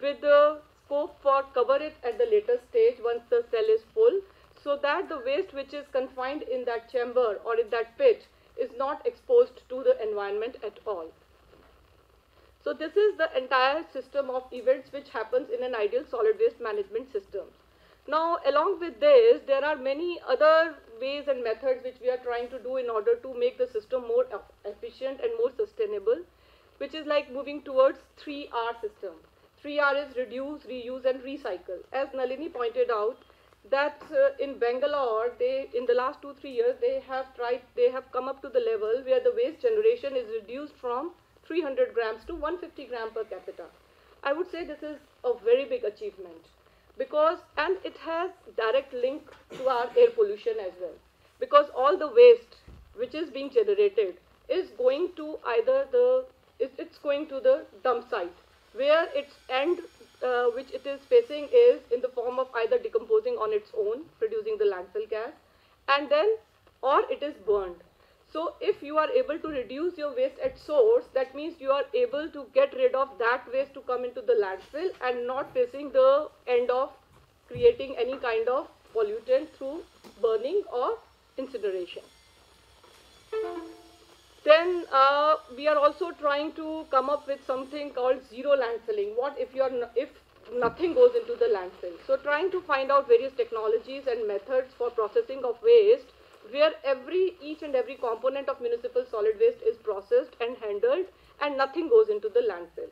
with the scope for cover it at the later stage once the cell is full so that the waste which is confined in that chamber or in that pit is not exposed to the environment at all. So this is the entire system of events which happens in an ideal solid waste management system. Now, along with this, there are many other ways and methods which we are trying to do in order to make the system more efficient and more sustainable, which is like moving towards 3R system. 3R is reduce, reuse, and recycle. As Nalini pointed out, that uh, in Bangalore, they in the last two three years they have tried, they have come up to the level where the waste generation is reduced from 300 grams to 150 gram per capita. I would say this is a very big achievement because and it has direct link to our air pollution as well. Because all the waste which is being generated is going to either the it's going to the dump site where its end uh, which it is facing is in the form of either decomposing on its own producing the landfill gas and then or it is burned so if you are able to reduce your waste at source, that means you are able to get rid of that waste to come into the landfill and not facing the end of creating any kind of pollutant through burning or incineration. Then uh, we are also trying to come up with something called zero landfilling. What if you are if nothing goes into the landfill? So trying to find out various technologies and methods for processing of waste where every each and every component of municipal solid waste is processed and handled and nothing goes into the landfill.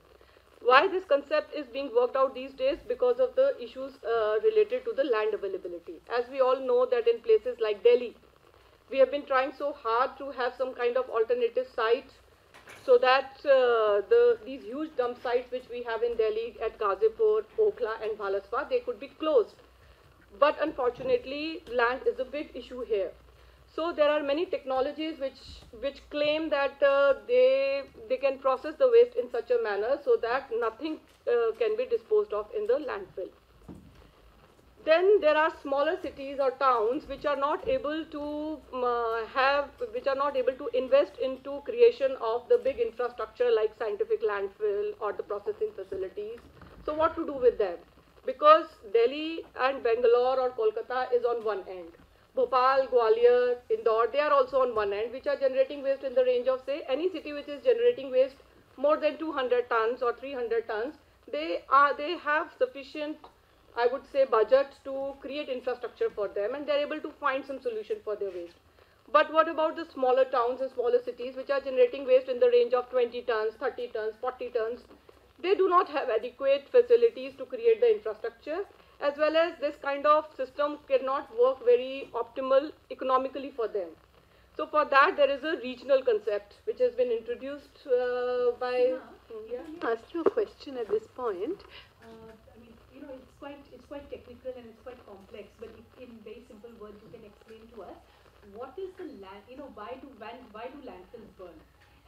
Why this concept is being worked out these days? Because of the issues uh, related to the land availability. As we all know that in places like Delhi, we have been trying so hard to have some kind of alternative site so that uh, the these huge dump sites which we have in Delhi at Gazipur, Okhla and Bhalswa, they could be closed. But unfortunately, land is a big issue here. So there are many technologies which which claim that uh, they they can process the waste in such a manner so that nothing uh, can be disposed of in the landfill. Then there are smaller cities or towns which are not able to um, uh, have, which are not able to invest into creation of the big infrastructure like scientific landfill or the processing facilities. So what to do with them? Because Delhi and Bangalore or Kolkata is on one end. Bhopal, Gwalior, Indore, they are also on one end, which are generating waste in the range of, say, any city which is generating waste more than 200 tons or 300 tons, they are they have sufficient I would say, budget to create infrastructure for them and they're able to find some solution for their waste. But what about the smaller towns and smaller cities which are generating waste in the range of 20 tons, 30 tons, 40 tons? They do not have adequate facilities to create the infrastructure as well as this kind of system cannot work very optimal economically for them. So for that there is a regional concept which has been introduced uh, by... Yeah. yeah. ask you a question at this point. Uh, I mean, you know, it's quite it's quite technical and it's quite complex. But if in very simple words, you can explain to us what is the land? You know, why do why, why do landfills burn?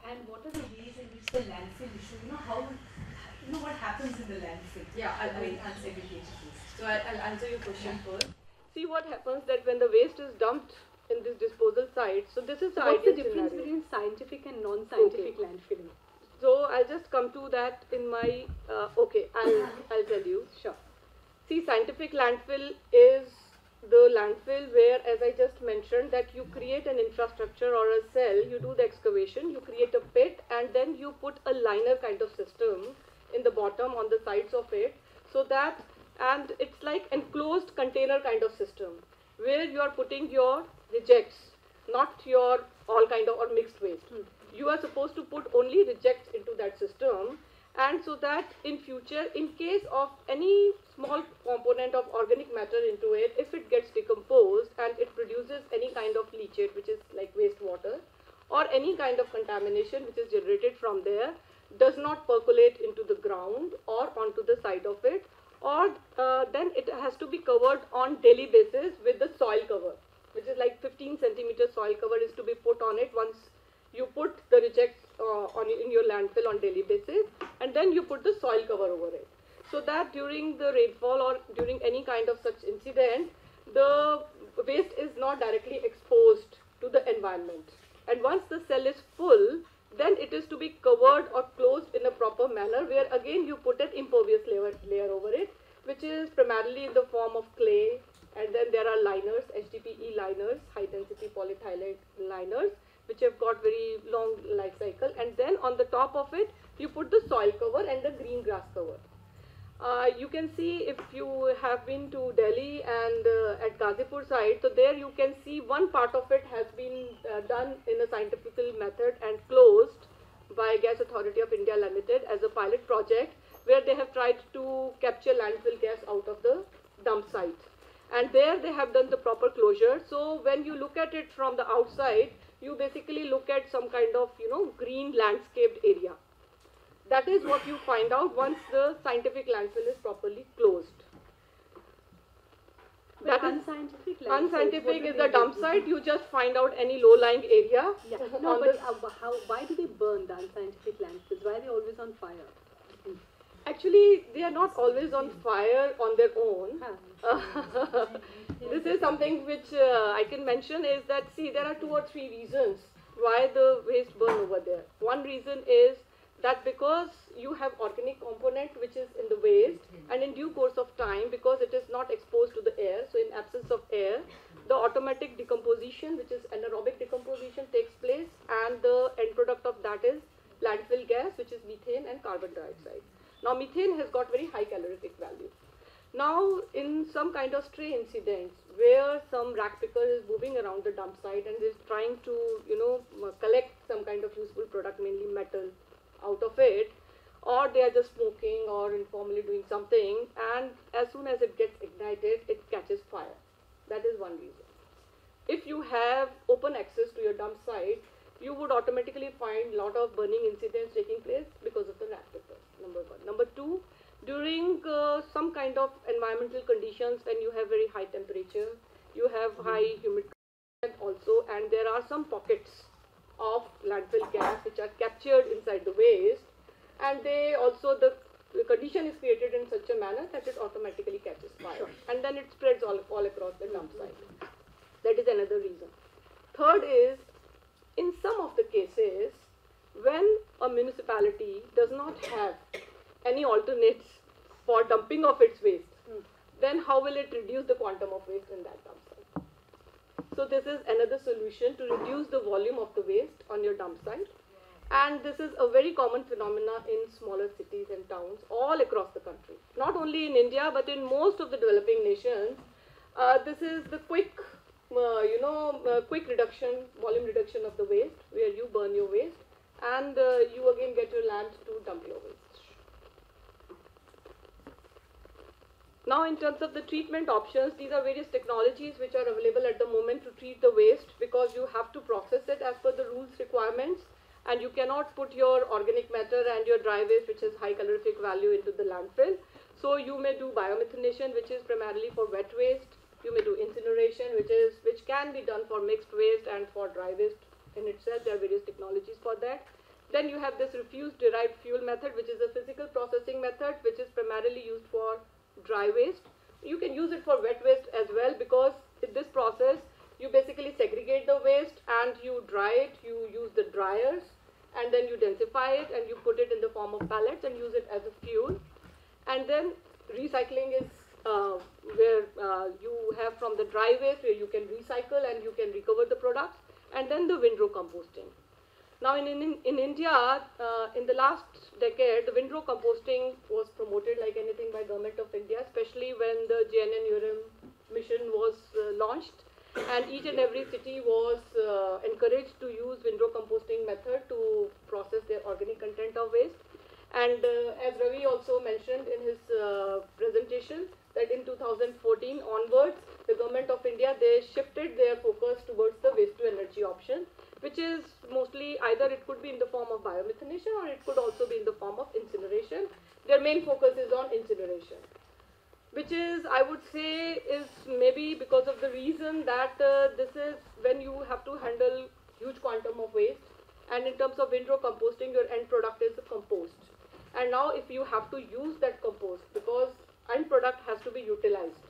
And what are the ways in which the landfill issue? You know how you know what happens in the landfill? Yeah, I, I mean unsegregated waste. So I'll, I'll answer your question first. See what happens that when the waste is dumped in this disposal site. So this is the so What's the difference scenario. between scientific and non-scientific okay. landfilling? So I'll just come to that in my, uh, okay, I'll, I'll tell you. Sure. See, scientific landfill is the landfill where, as I just mentioned, that you create an infrastructure or a cell, you do the excavation, you create a pit, and then you put a liner kind of system in the bottom on the sides of it, so that, and it's like enclosed container kind of system, where you are putting your rejects, not your all kind of or mixed waste. Hmm you are supposed to put only rejects into that system and so that in future in case of any small component of organic matter into it if it gets decomposed and it produces any kind of leachate which is like wastewater or any kind of contamination which is generated from there does not percolate into the ground or onto the side of it or uh, then it has to be covered on daily basis with the soil cover which is like 15 centimeter soil cover is to be put on it once you put the rejects uh, on in your landfill on daily basis and then you put the soil cover over it. So that during the rainfall or during any kind of such incident the waste is not directly exposed to the environment. And once the cell is full then it is to be covered or closed in a proper manner where again you put an impervious layer, layer over it which is primarily in the form of clay and then there are liners HDPE liners high density polyethylene liners which have got very long life cycle and then on the top of it you put the soil cover and the green grass cover. Uh, you can see if you have been to Delhi and uh, at Gazipur side, so there you can see one part of it has been uh, done in a scientific method and closed by Gas Authority of India Limited as a pilot project where they have tried to capture landfill gas out of the dump site. And there they have done the proper closure. So when you look at it from the outside, you basically look at some kind of, you know, green landscaped area. That is what you find out once the scientific landfill is properly closed. But that unscientific is unscientific is the dump site. You just find out any low-lying area. Yeah. No, but uh, how, why do they burn the unscientific landfills? Why are they always on fire? Actually, they are not always on fire on their own. this is something which uh, I can mention is that, see, there are two or three reasons why the waste burn over there. One reason is that because you have organic component which is in the waste and in due course of time because it is not exposed to the air so in absence of air the automatic decomposition which is anaerobic decomposition takes place and the end product of that is landfill gas which is methane and carbon dioxide now methane has got very high calorific value. Now in some kind of stray incidents where some rag picker is moving around the dump site and is trying to you know collect some kind of useful product mainly metal out of it or they are just smoking or informally doing something and as soon as it gets ignited it catches fire. That is one reason. If you have open access to your dump site you would automatically find a lot of burning incidents taking place because of the rapid number one. Number two, during uh, some kind of environmental conditions when you have very high temperature, you have high humidity also, and there are some pockets of landfill gas which are captured inside the waste, and they also the, the condition is created in such a manner that it automatically catches fire, and then it spreads all, all across the dump site. That is another reason. Third is, in some of the cases, when a municipality does not have any alternates for dumping of its waste, hmm. then how will it reduce the quantum of waste in that dump site? So this is another solution to reduce the volume of the waste on your dump site. And this is a very common phenomena in smaller cities and towns all across the country. Not only in India, but in most of the developing nations. Uh, this is the quick, uh, you know, uh, quick reduction, volume reduction of the waste, where you burn your waste, and uh, you again get your land to dump your waste. Now, in terms of the treatment options, these are various technologies which are available at the moment to treat the waste because you have to process it as per the rules requirements and you cannot put your organic matter and your dry waste which has high calorific value into the landfill. So you may do biomethanation which is primarily for wet waste. You may do incineration which is which can be done for mixed waste and for dry waste in itself. There are various technologies for that. Then you have this refuse derived fuel method which is a physical processing method which is primarily used for dry waste. You can use it for wet waste as well because in this process you basically segregate the waste and you dry it, you use the dryers and then you densify it and you put it in the form of pellets and use it as a fuel. And then recycling is uh, where uh, you have from the dry waste where you can recycle and you can recover the products and then the windrow composting. Now in, in, in India, uh, in the last decade, the windrow composting was promoted like anything by government of India, especially when the JNNURM mission was uh, launched and each and every city was uh, encouraged to use windrow composting method to process their organic content of waste. And uh, as Ravi also mentioned in his uh, presentation, that in 2014 onwards, the government of India, they shifted their focus towards the waste to energy option which is mostly either it could be in the form of biomethanation or it could also be in the form of incineration. Their main focus is on incineration, which is, I would say, is maybe because of the reason that uh, this is when you have to handle huge quantum of waste. And in terms of windrow composting, your end product is the compost. And now if you have to use that compost, because end product has to be utilized.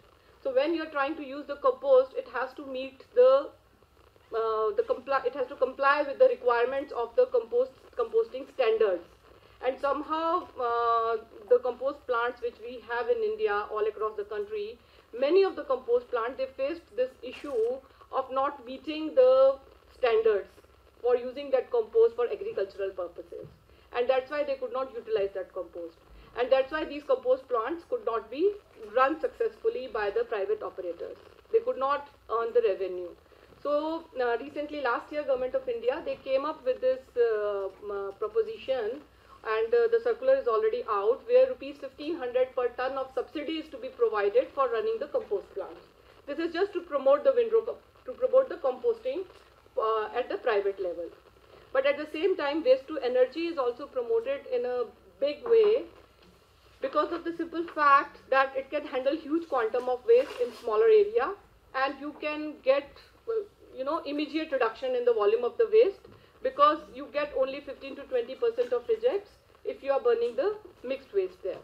So when you're trying to use the compost, it has to meet the uh, the comply it has to comply with the requirements of the compost composting standards. And somehow uh, the compost plants which we have in India all across the country many of the compost plants they faced this issue of not meeting the standards for using that compost for agricultural purposes. And that's why they could not utilize that compost. And that's why these compost plants could not be run successfully by the private operators. They could not earn the revenue so uh, recently, last year, Government of India, they came up with this uh, proposition and uh, the circular is already out where rupees 1500 per ton of subsidy is to be provided for running the compost plants. This is just to promote the windrow, to promote the composting uh, at the private level. But at the same time, waste to energy is also promoted in a big way because of the simple fact that it can handle huge quantum of waste in smaller area and you can get you know, immediate reduction in the volume of the waste because you get only 15 to 20 percent of rejects if you are burning the mixed waste there.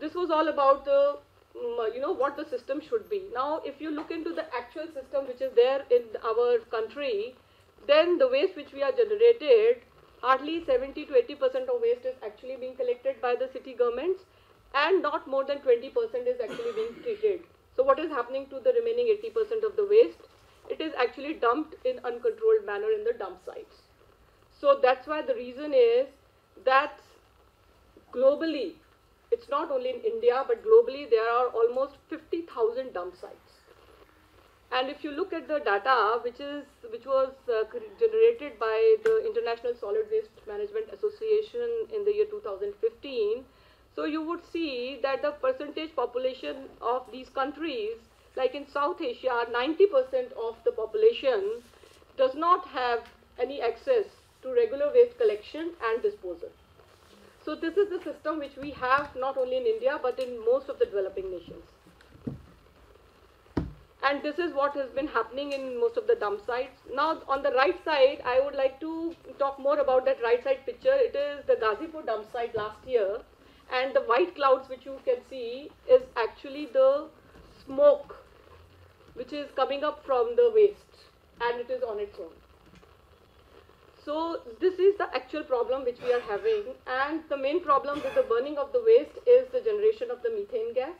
This was all about the, um, you know, what the system should be. Now, if you look into the actual system which is there in our country, then the waste which we are generated, hardly 70 to 80 percent of waste is actually being collected by the city governments and not more than 20 percent is actually being treated. So what is happening to the remaining 80% of the waste? It is actually dumped in uncontrolled manner in the dump sites. So that's why the reason is that globally, it's not only in India, but globally there are almost 50,000 dump sites. And if you look at the data, which is which was uh, generated by the International Solid Waste Management Association in the year 2015, so you would see that the percentage population of these countries, like in South Asia, 90% of the population does not have any access to regular waste collection and disposal. So this is the system which we have not only in India but in most of the developing nations. And this is what has been happening in most of the dump sites. Now on the right side, I would like to talk more about that right side picture. It is the Ghazipur dump site last year and the white clouds which you can see is actually the smoke which is coming up from the waste and it is on its own. So this is the actual problem which we are having and the main problem with the burning of the waste is the generation of the methane gas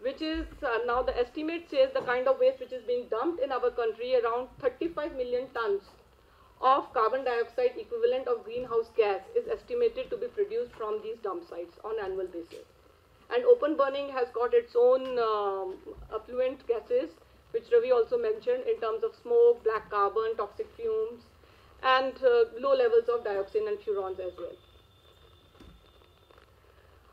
which is uh, now the estimate says the kind of waste which is being dumped in our country around 35 million tons of carbon dioxide equivalent of greenhouse gas is estimated to be produced from these dump sites on annual basis. And open burning has got its own um, effluent gases, which Ravi also mentioned in terms of smoke, black carbon, toxic fumes, and uh, low levels of dioxin and furans as well.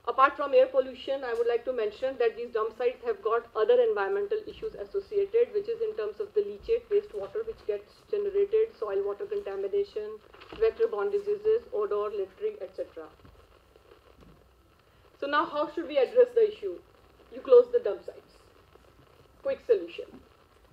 Apart from air pollution, I would like to mention that these dump sites have got other environmental issues associated, which is in terms of the leachate, wastewater which gets generated, soil water contamination, vector-borne diseases, odor, littering, etc. So now how should we address the issue? You close the dump sites. Quick solution.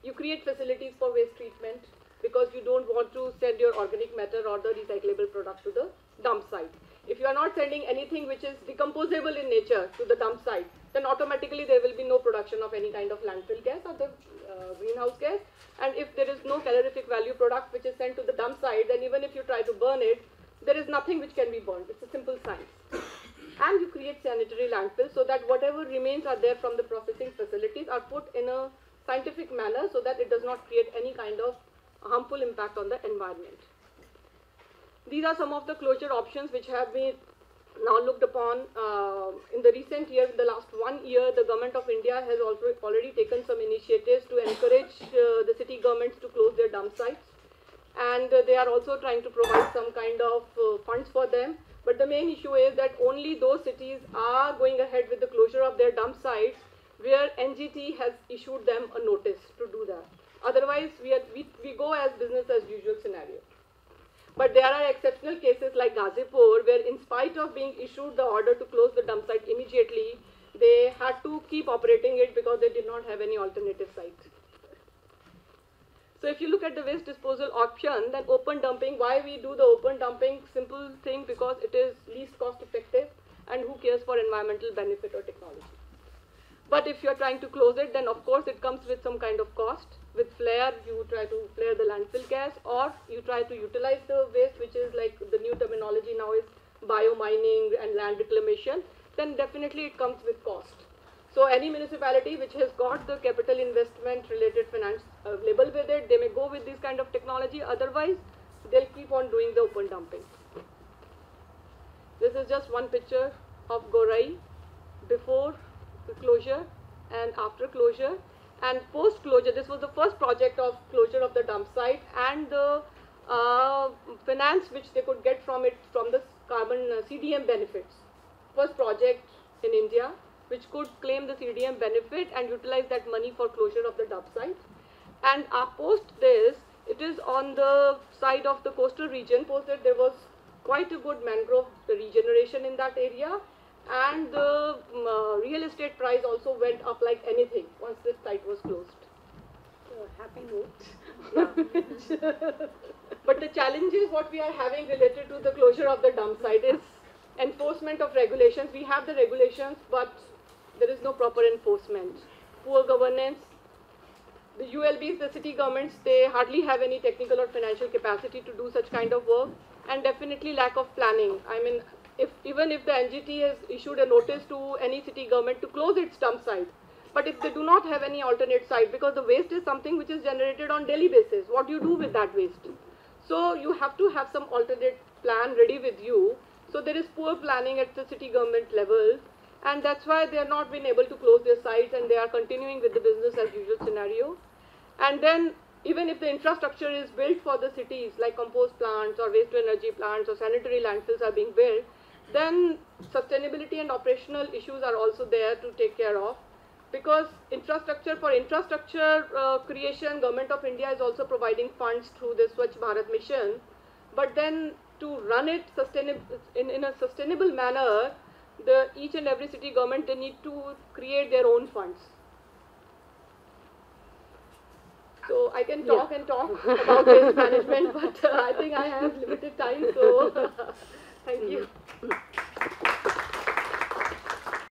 You create facilities for waste treatment because you don't want to send your organic matter or the recyclable product to the dump site. If you are not sending anything which is decomposable in nature to the dump site, then automatically there will be no production of any kind of landfill gas or the uh, greenhouse gas. And if there is no calorific value product which is sent to the dump site, then even if you try to burn it, there is nothing which can be burned. It's a simple science. And you create sanitary landfills so that whatever remains are there from the processing facilities are put in a scientific manner so that it does not create any kind of harmful impact on the environment. These are some of the closure options which have been now looked upon uh, in the recent year, in the last one year, the government of India has also already taken some initiatives to encourage uh, the city governments to close their dump sites. And uh, they are also trying to provide some kind of uh, funds for them. But the main issue is that only those cities are going ahead with the closure of their dump sites where NGT has issued them a notice to do that. Otherwise, we, are, we, we go as business as usual scenario. But there are exceptional cases like Ghazipur where in spite of being issued the order to close the dump site immediately, they had to keep operating it because they did not have any alternative site. So if you look at the waste disposal option, then open dumping, why we do the open dumping? Simple thing because it is least cost effective and who cares for environmental benefit or technology. But if you're trying to close it, then of course it comes with some kind of cost. With flare, you try to flare the landfill gas or you try to utilize the waste, which is like the new terminology now is biomining and land reclamation, then definitely it comes with cost. So any municipality which has got the capital investment related finance available with it, they may go with this kind of technology. Otherwise, they'll keep on doing the open dumping. This is just one picture of Gorai before the closure and after closure and post closure this was the first project of closure of the dump site and the uh, finance which they could get from it from the carbon uh, CDM benefits. First project in India which could claim the CDM benefit and utilize that money for closure of the dump site. And uh, post this it is on the side of the coastal region. Post that there was quite a good mangrove regeneration in that area and the um, uh, real estate price also went up like anything once this site was closed. happy note. but the challenges what we are having related to the closure of the dump site is enforcement of regulations. We have the regulations, but there is no proper enforcement. Poor governance. The ULBs, the city governments, they hardly have any technical or financial capacity to do such kind of work, and definitely lack of planning. I mean, if even if the NGT has issued a notice to any city government to close its dump site, but if they do not have any alternate site, because the waste is something which is generated on daily basis, what do you do with that waste? So you have to have some alternate plan ready with you. So there is poor planning at the city government level, and that's why they are not been able to close their sites and they are continuing with the business as usual scenario. And then even if the infrastructure is built for the cities, like compost plants or waste to energy plants or sanitary landfills are being built, then sustainability and operational issues are also there to take care of. because infrastructure for infrastructure uh, creation, government of India is also providing funds through the Swachh Bharat mission. But then to run it sustainable in, in a sustainable manner, the each and every city government they need to create their own funds. So I can talk and talk about waste management, but uh, I think I have limited time. So Thank you. Mm-hmm.